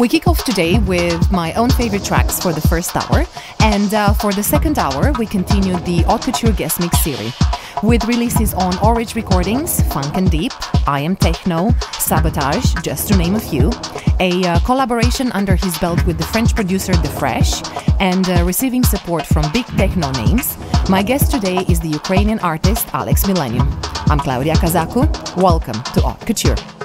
We kick off today with my own favorite tracks for the first hour, and uh, for the second hour, we continue the Haute Couture Guest Mix series with releases on Orange Recordings, Funk and Deep, I Am Techno, Sabotage, just to name a few, a uh, collaboration under his belt with the French producer The Fresh, and uh, receiving support from big techno names. My guest today is the Ukrainian artist Alex Millenium. I'm Claudia Cazacu. Welcome to Haute Couture.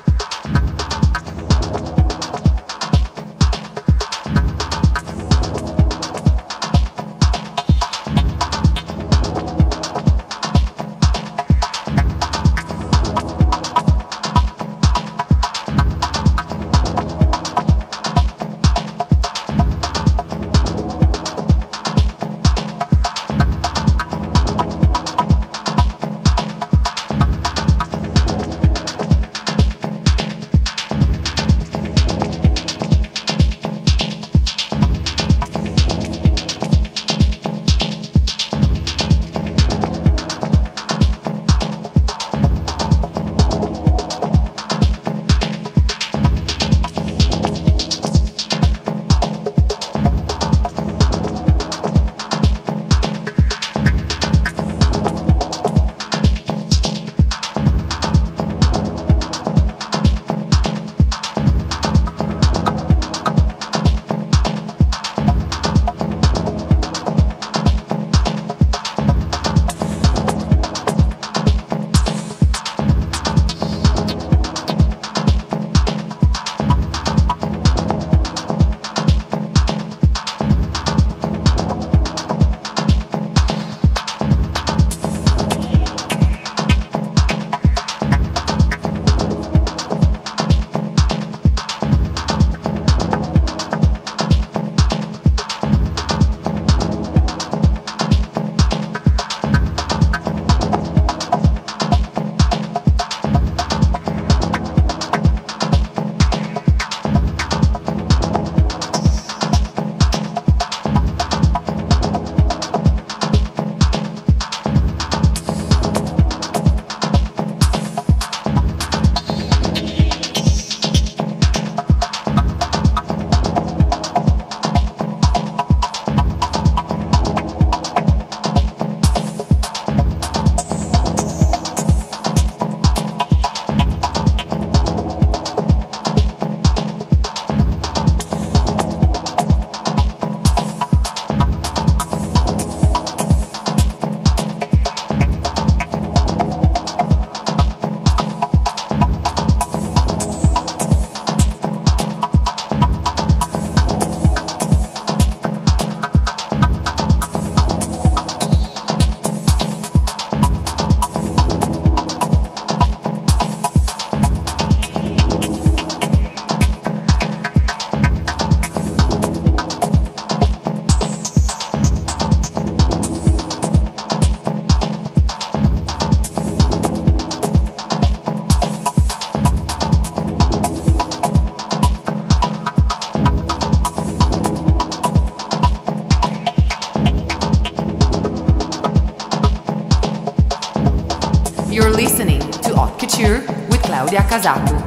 Casaco.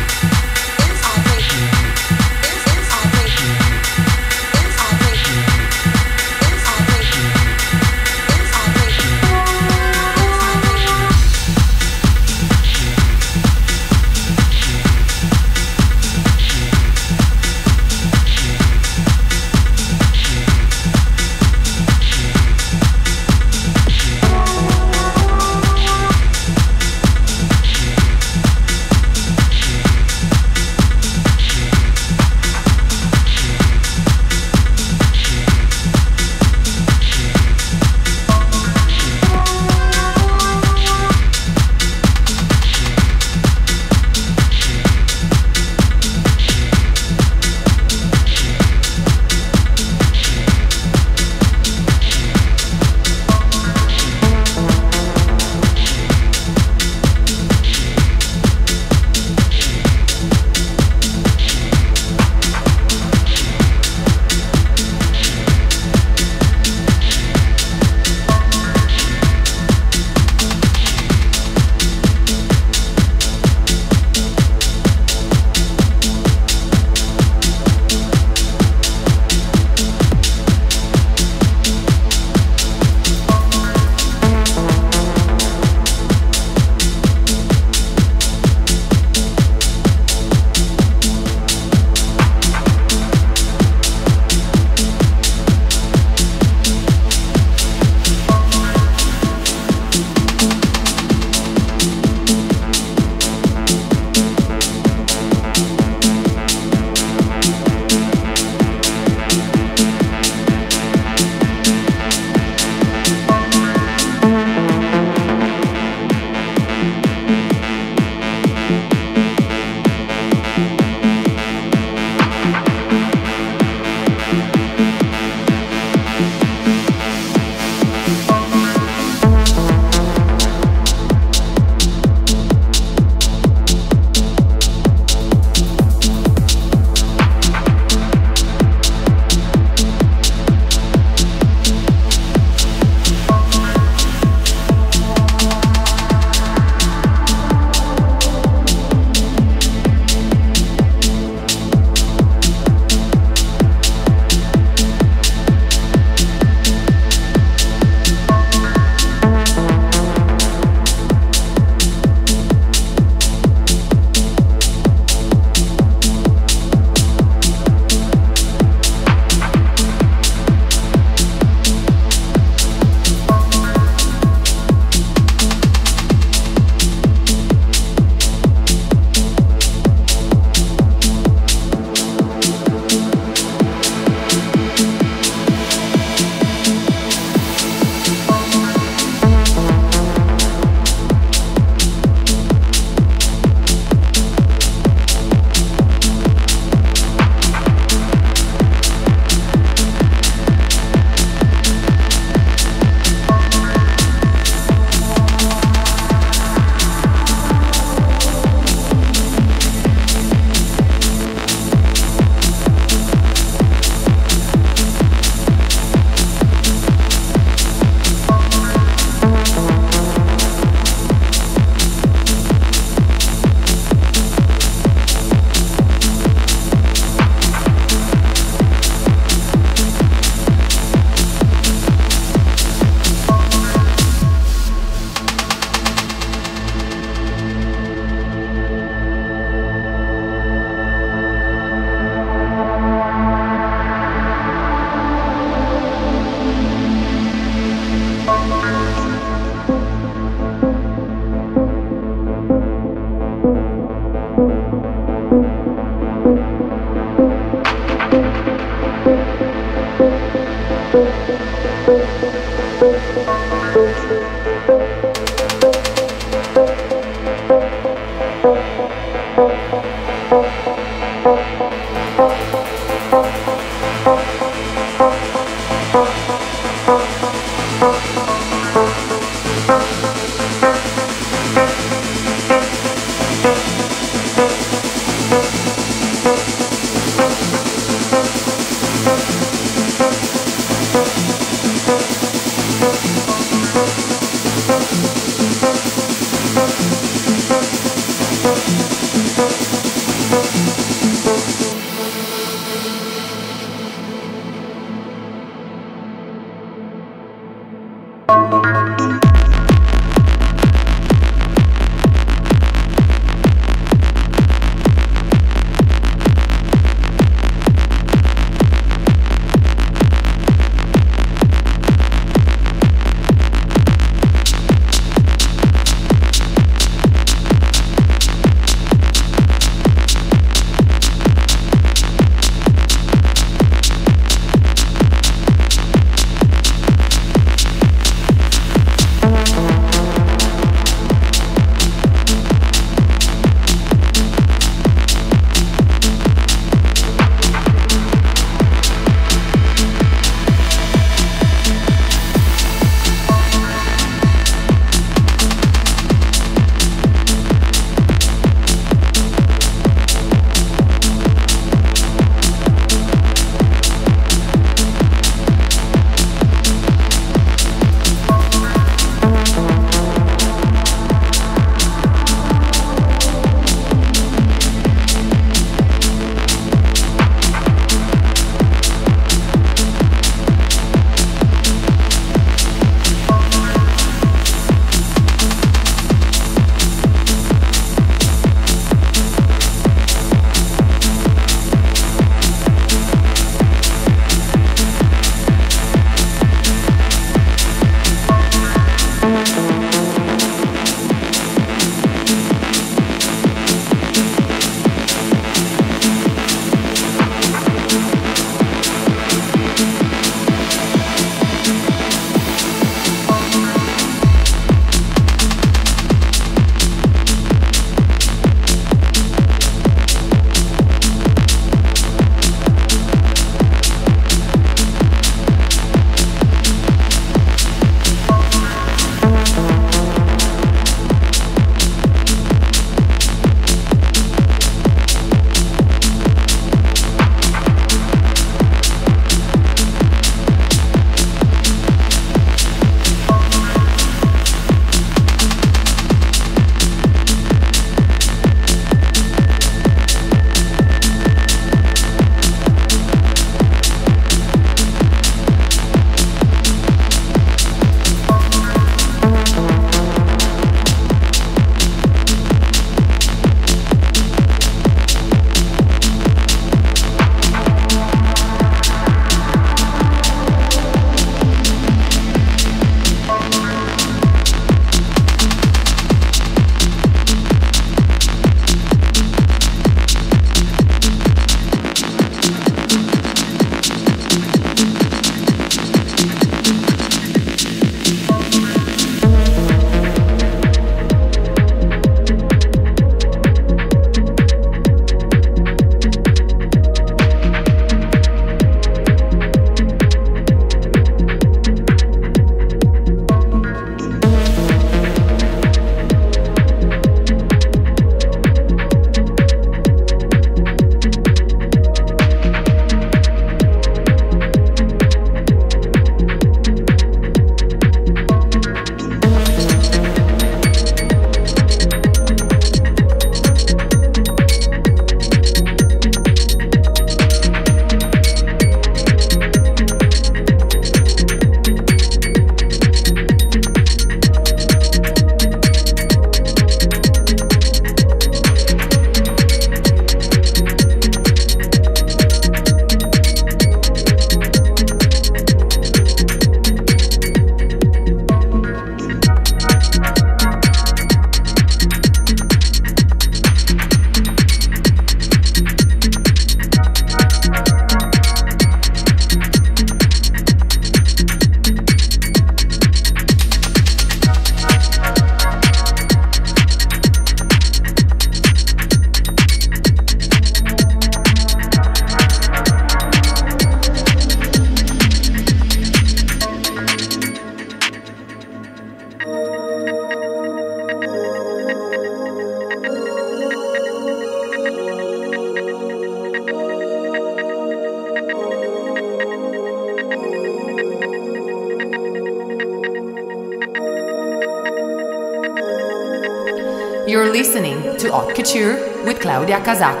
With Claudia Cazacu.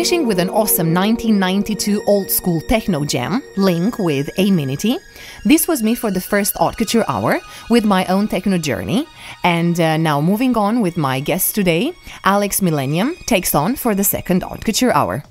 Finishing with an awesome 1992 old school techno jam, Link with Amenity. This was me for the first Haute Couture hour with my own techno journey. And uh, now moving on with my guest today, Alex Millenium takes on for the second Haute Couture hour.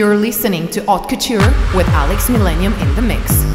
You're listening to Haute Couture with Alex Millenium in the mix.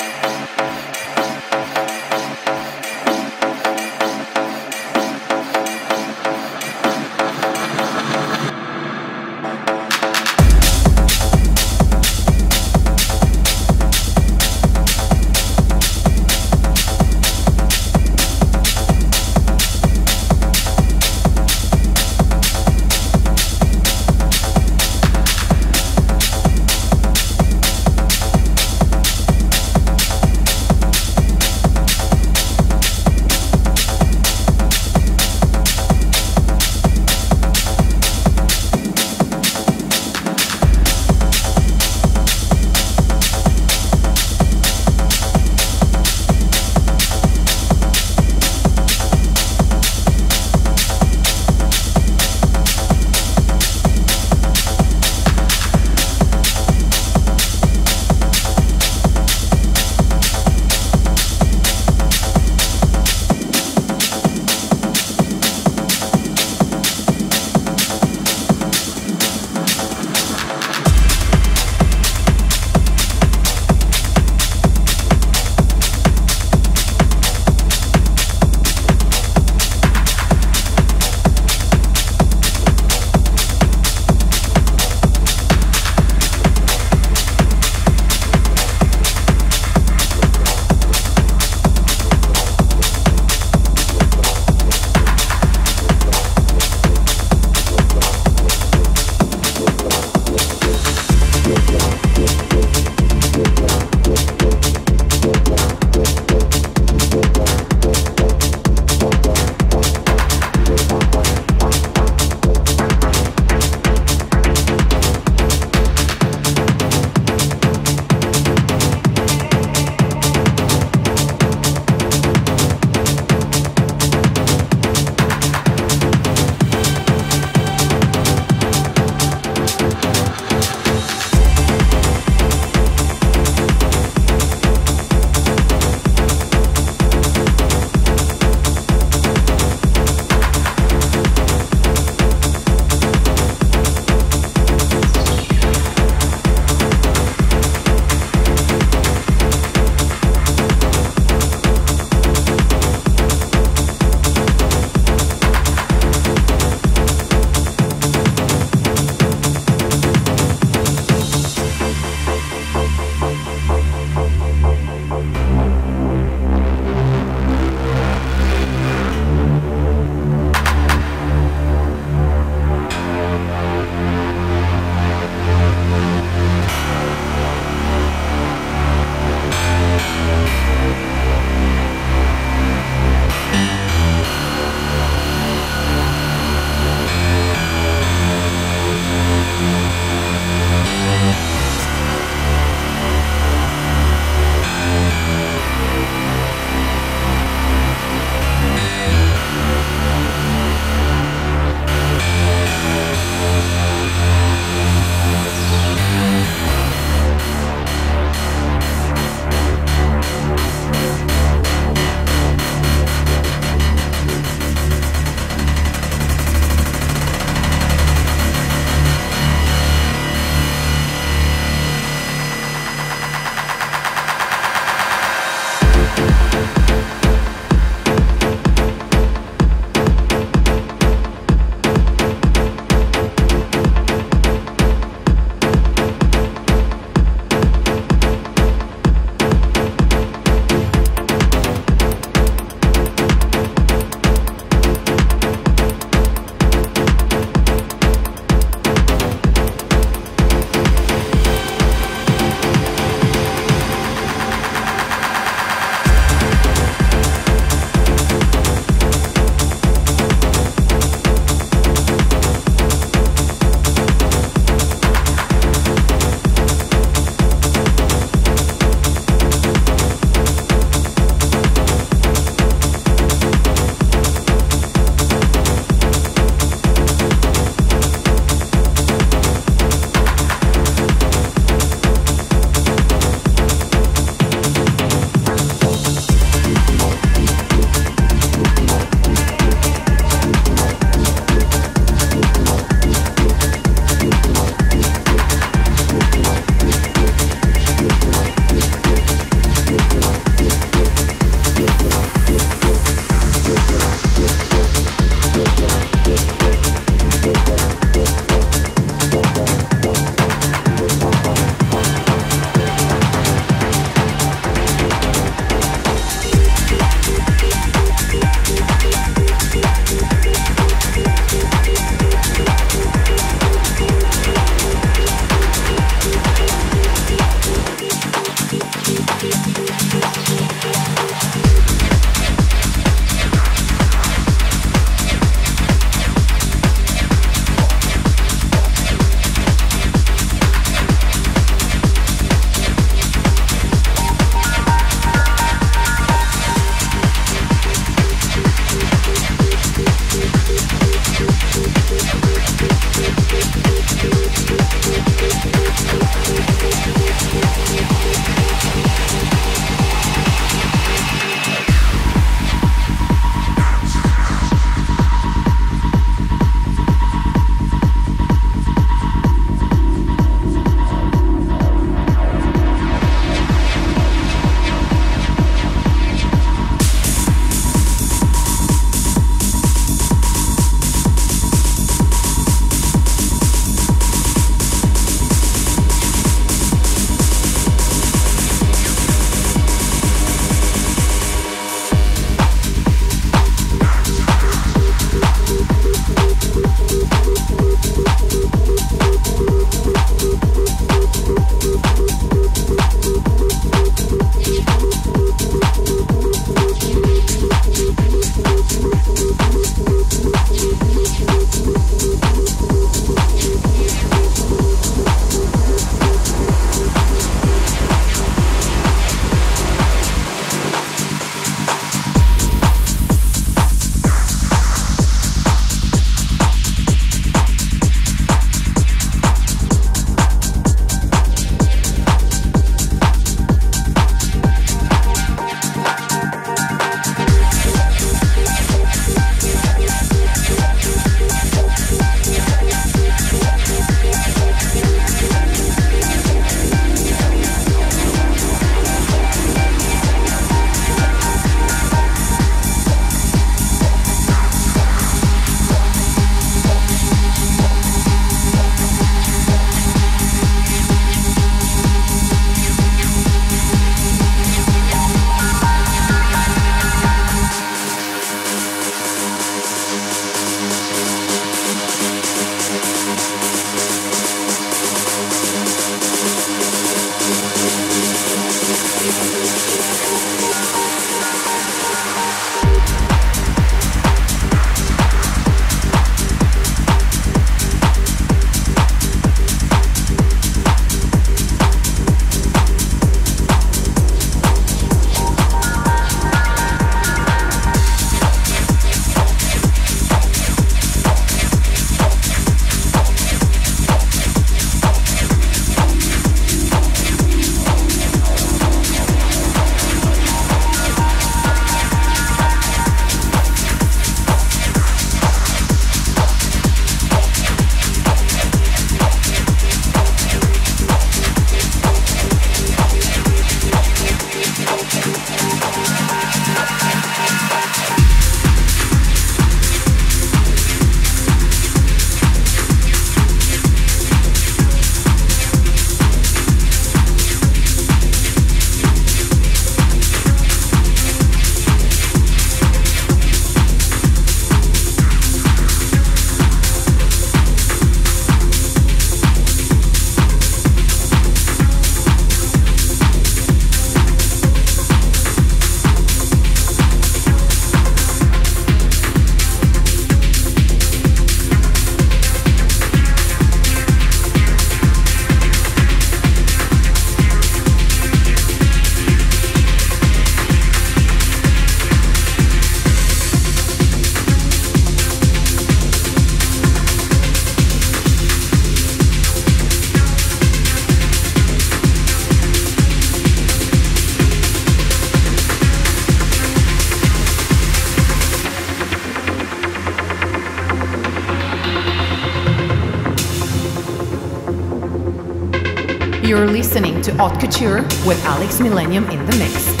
To Haute Couture with Alex Millenium in the mix.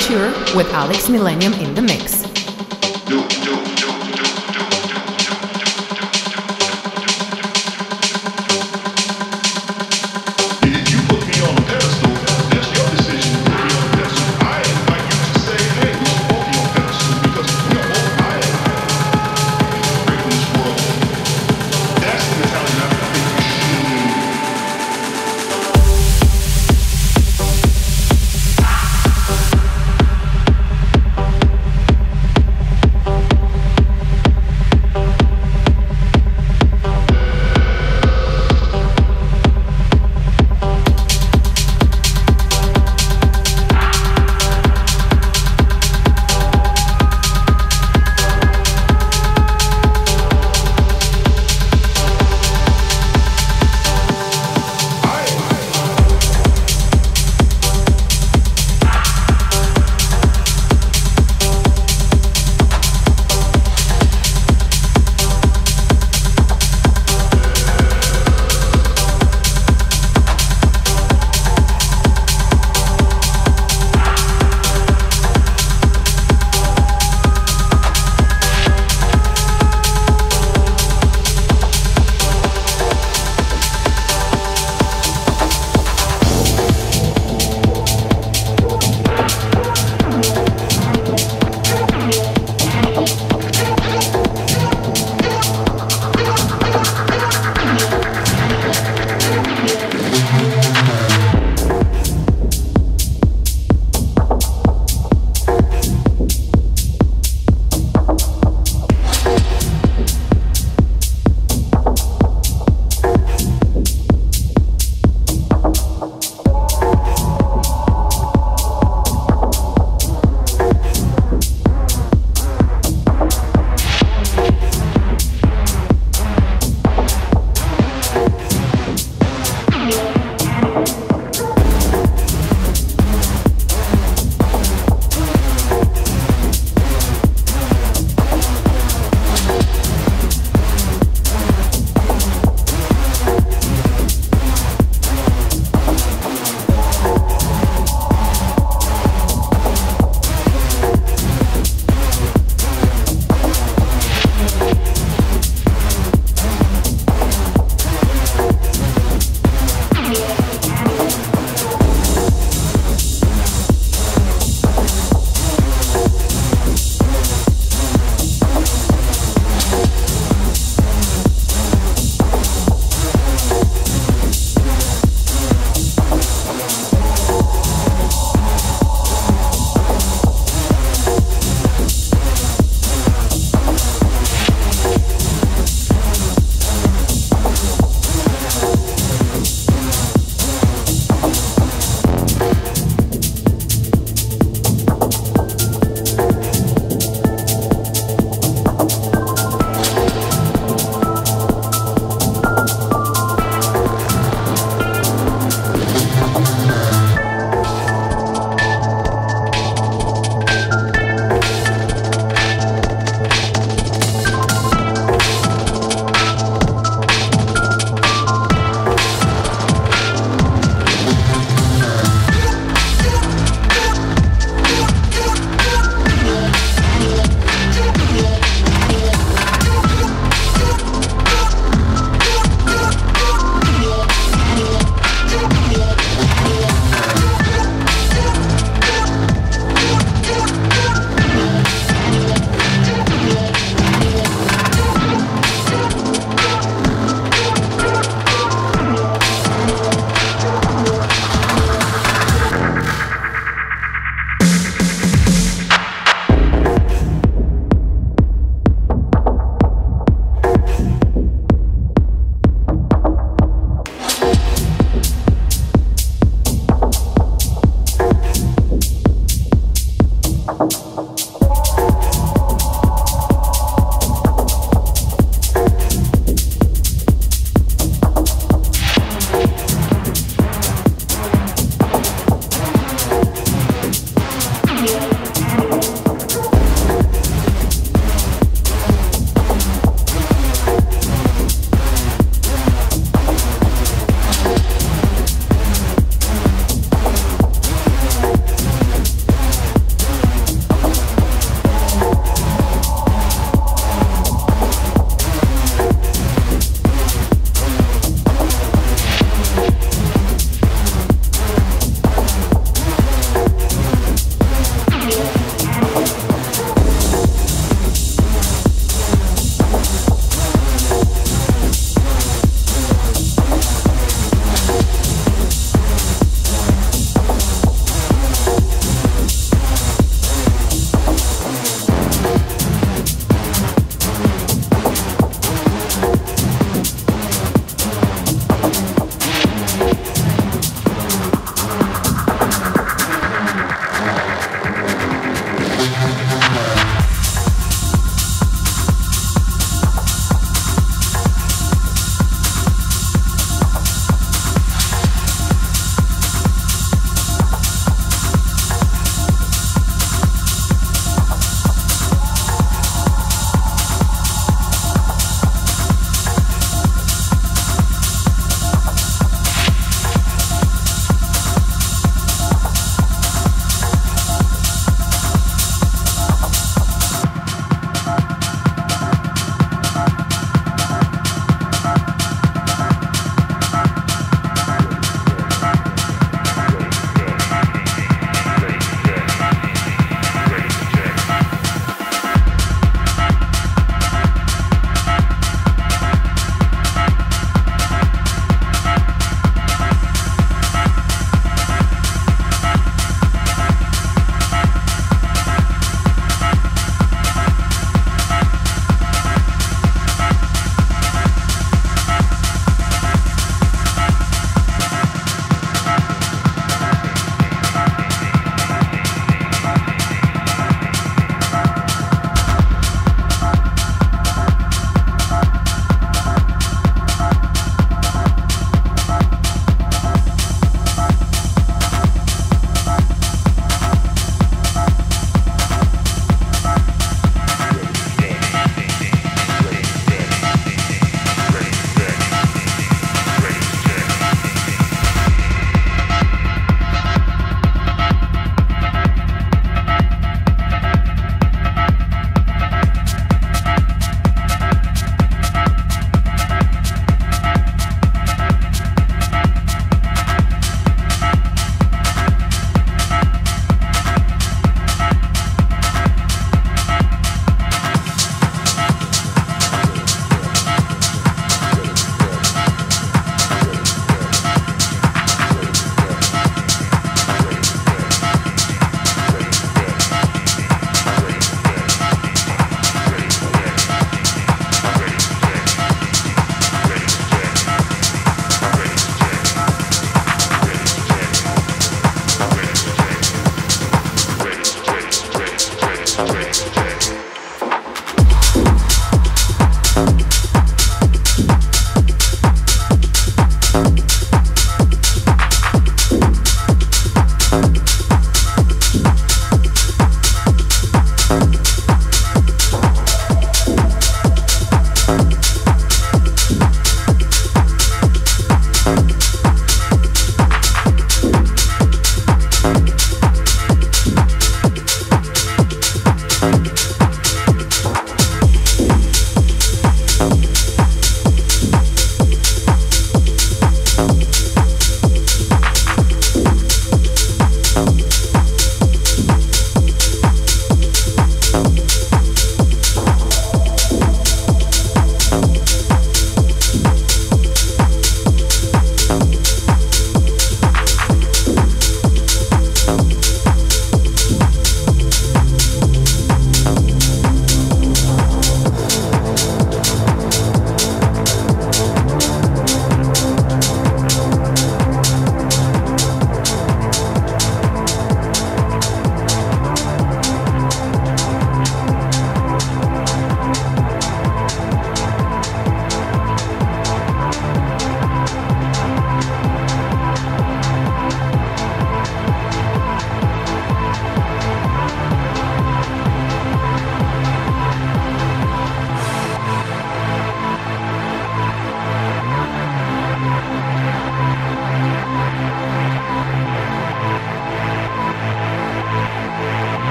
To with Alex Millenium in the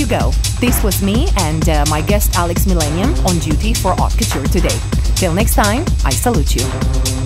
you go. This was me and uh, my guest Alex Millenium on duty for Haute Couture today. Till next time, I salute you.